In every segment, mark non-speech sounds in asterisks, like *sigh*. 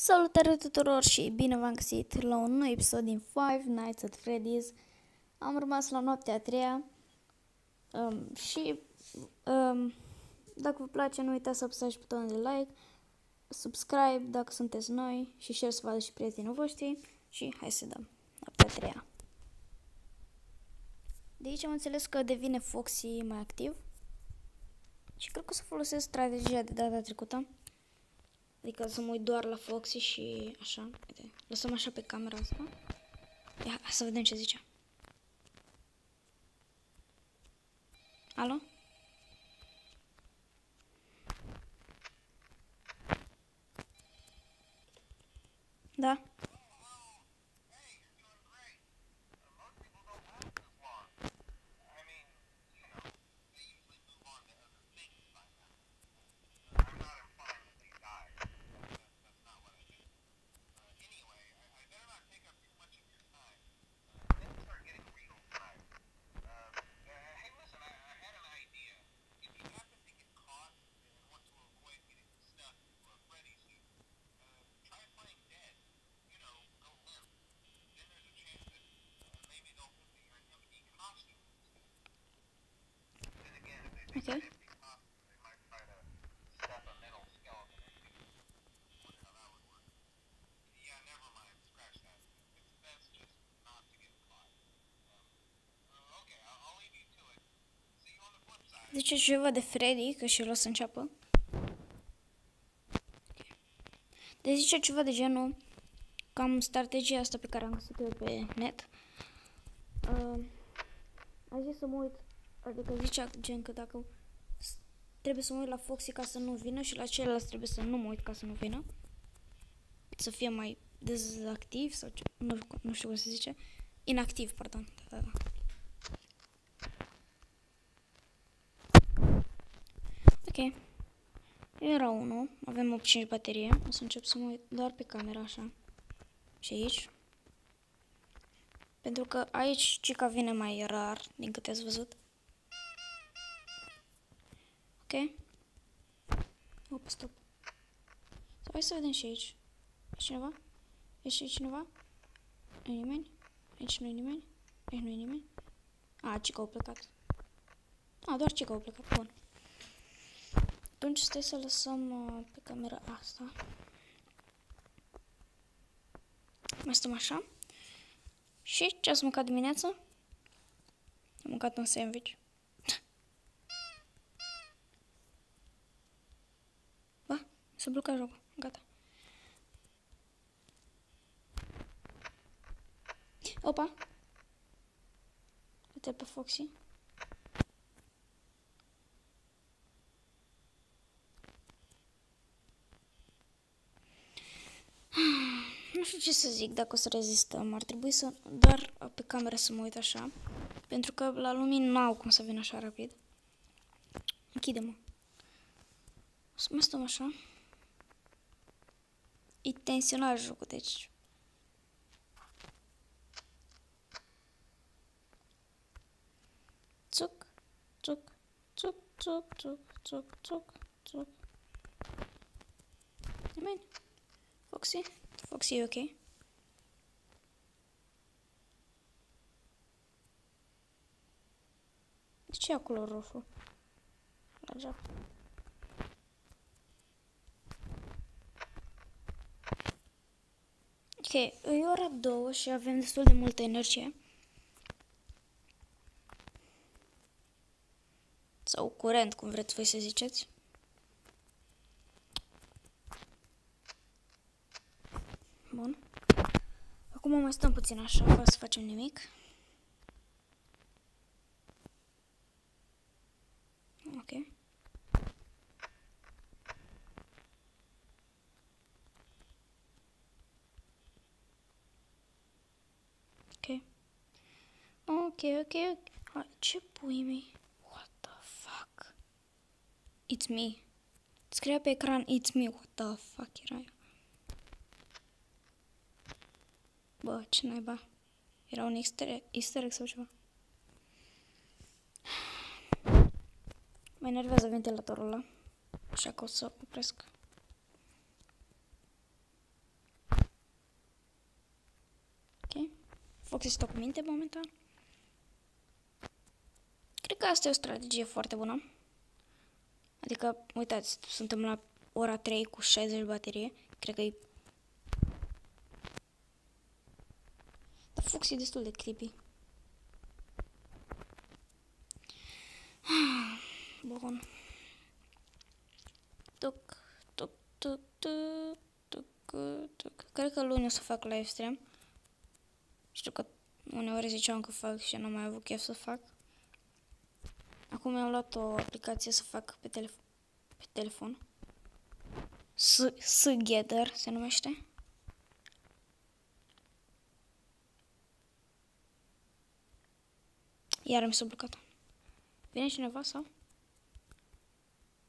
Salutare tuturor și bine v-am găsit la un nou episod din Five Nights at Freddy's. Am rămas la noaptea a treia um, și um, dacă vă place nu uitați să apăsați butonul de like, subscribe dacă sunteți noi și share să vadă și prietenii voștri și hai să dăm noaptea a treia. De aici am înțeles că devine Foxy mai activ și cred că o să folosesc strategia de data trecută. Adică să mă uit doar la Foxy și așa. Uite, lăsăm așa pe camera asta. Ia, să vedem ce zice. Alo? Da? Okay. Zice ceva de Freddy, că și el o să înceapă. Deci zice ceva de genul cam strategia asta pe care am găsit eu pe net. Uh, a zis să mă uit Adică zicea gen că dacă trebuie să mă uit la Foxy ca să nu vină și la celălalt trebuie să nu mă uit ca să nu vină. Să fie mai dezactiv sau ce, nu, nu știu cum se zice. Inactiv, pardon. Da, da, da. Ok. Era unul. Avem 85 baterie. O să încep să mă uit doar pe camera așa. Și aici. Pentru că aici Cica vine mai rar, din câte ați văzut. Ok. Opa, stop. Sau hai să vedem și aici. E cineva? E și cineva? Nu nimeni? Aici nu e nimeni? Aici nu e nimeni? A, Cica au plecat. A, doar Cica au plecat. Bun. Atunci stai să lăsăm uh, pe camera asta. Mai stăm așa. Și ce ați mâncat dimineața? Am mâncat un sandwich. S-a blocat jocul. Gata. Opa. Uite pe Foxy. Nu știu ce să zic dacă o să rezistăm. Ar trebui să doar pe camera să mă uit așa. Pentru că la lumină nu au cum să vină așa rapid. Închide-mă. Să mai stăm așa e tensionat jocul, deci... Țuc, țuc, țuc, țuc, țuc, țuc, țuc, țuc. Nimeni? Foxy? Foxy e ok? De ce e acolo roșu? La geam. Ok, e ora două și avem destul de multă energie. Sau curent, cum vreți voi să ziceți. Bun. Acum mai stăm puțin așa, fără să facem nimic. ok, ok, ok. Hai, ce pui mi? What the fuck? It's me. Scria pe ecran It's me, what the fuck era eu. Bă, ce naiba. Era un easter, easter egg sau ceva. Mă enervează ventilatorul ăla. Așa că o să opresc. Ok. Fox este cu minte momentan. Cred că asta e o strategie foarte bună. Adică, uitați, suntem la ora 3 cu 60 baterie. Cred că e... Dar Fox e destul de creepy. *sighs* Bun. Tuc, tuc, tuc, tuc, tuc, tuc. Cred că luni o să fac live stream. Știu că uneori ziceam că fac și nu mai avut chef să fac. Acum mi-am luat o aplicație să fac pe, telef pe telefon. S-Gather se numește. Iar mi s-a blocat. Vine cineva sau?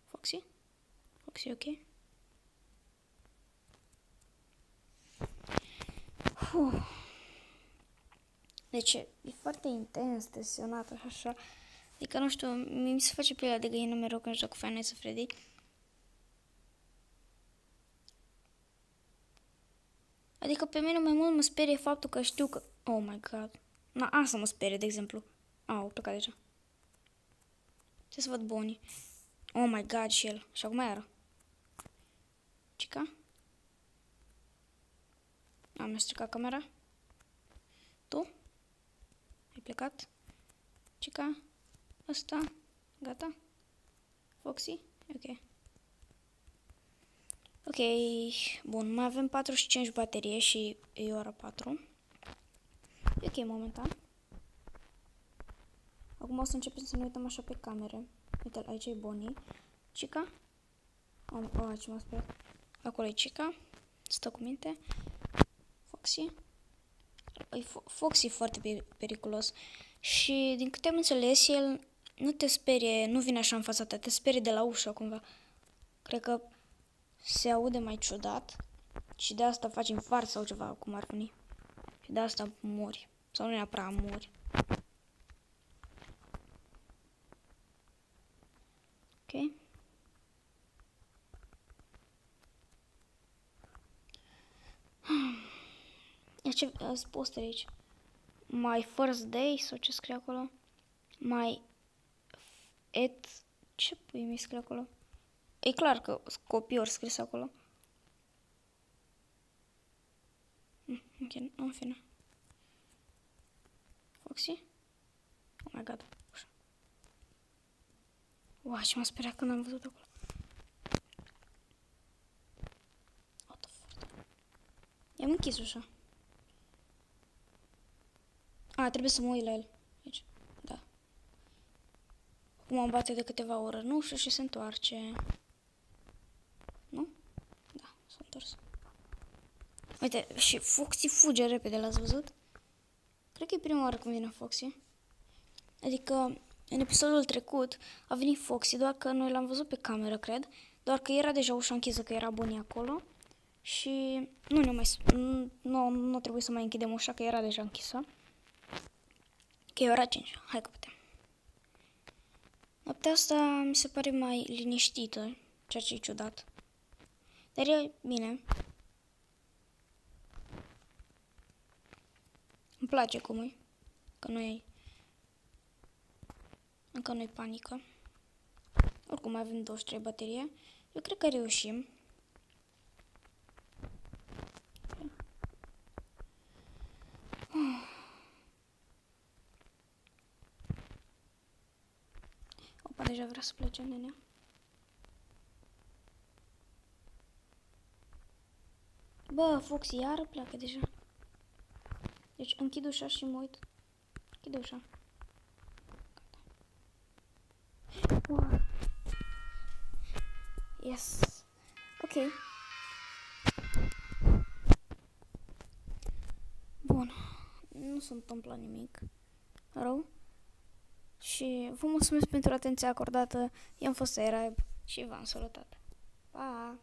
Foxy? Foxy, ok? Uf. Deci e foarte intens, tensionat, așa. Adică, nu știu, mi se face pielea de găină mereu când joc cu Five Nights at Freddy. Adică pe mine mai mult mă sperie faptul că știu că... Oh my god. Na, asta mă sperie, de exemplu. Au, plecat deja. Ce să văd Bonnie. Oh my god, și el. Și acum iară. Cica? Am stricat camera. Tu? Ai plecat? Cica? Asta? Gata? Foxy? Ok. Ok, bun, mai avem 45 baterie și e ora 4. E ok momentan. Acum o să începem să ne uităm așa pe camere. Uite, aici e Bonnie. Chica. Oh, oh ce m-a speriat. Acolo e Chica. Stă cu minte. Foxy. E Foxy e foarte periculos. Și din câte am înțeles, el nu te sperie, nu vine așa în fața ta, te sperie de la ușă cumva. Cred că se aude mai ciudat și de asta faci infart sau ceva, cum ar veni. Și de asta mori. Sau nu neapărat mori. Ok. Ia ce poster aici. My first day sau ce scrie acolo? My et ce pui mi scrie acolo? E clar că copii ori scris acolo. Mm, ok, în fine. Foxy? Oh my god. Wow, ce m-a speriat când am văzut acolo. What the fuck? I-am închis ușa. A, trebuie să mă uit la el. Aici. Da. Acum am bate de câteva ore în ușă și se întoarce. Nu? Da, s-a întors. Uite, și Foxy fuge repede, l-ați văzut? Cred că e prima oară când vine Foxy. Adică, în episodul trecut a venit Foxy, doar că noi l-am văzut pe cameră, cred, doar că era deja ușa închisă, că era Bonnie acolo și nu ne mai nu, nu trebuie să mai închidem ușa, că era deja închisă. Că e ora 5, hai că putem. Noaptea asta mi se pare mai liniștită, ceea ce e ciudat. Dar e bine. Îmi place cum e, că nu e încă nu-i panică. Oricum avem 23 baterie. Eu cred că reușim. Opa, deja vrea să plece nenea. Bă, Foxy iară pleacă deja. Deci închid ușa și mă uit. Închid ușa. Wow. Yes. Ok. Bun. Nu se întâmplă nimic rău. Și vă mulțumesc pentru atenția acordată. I-am fost Airab și v-am salutat. Pa!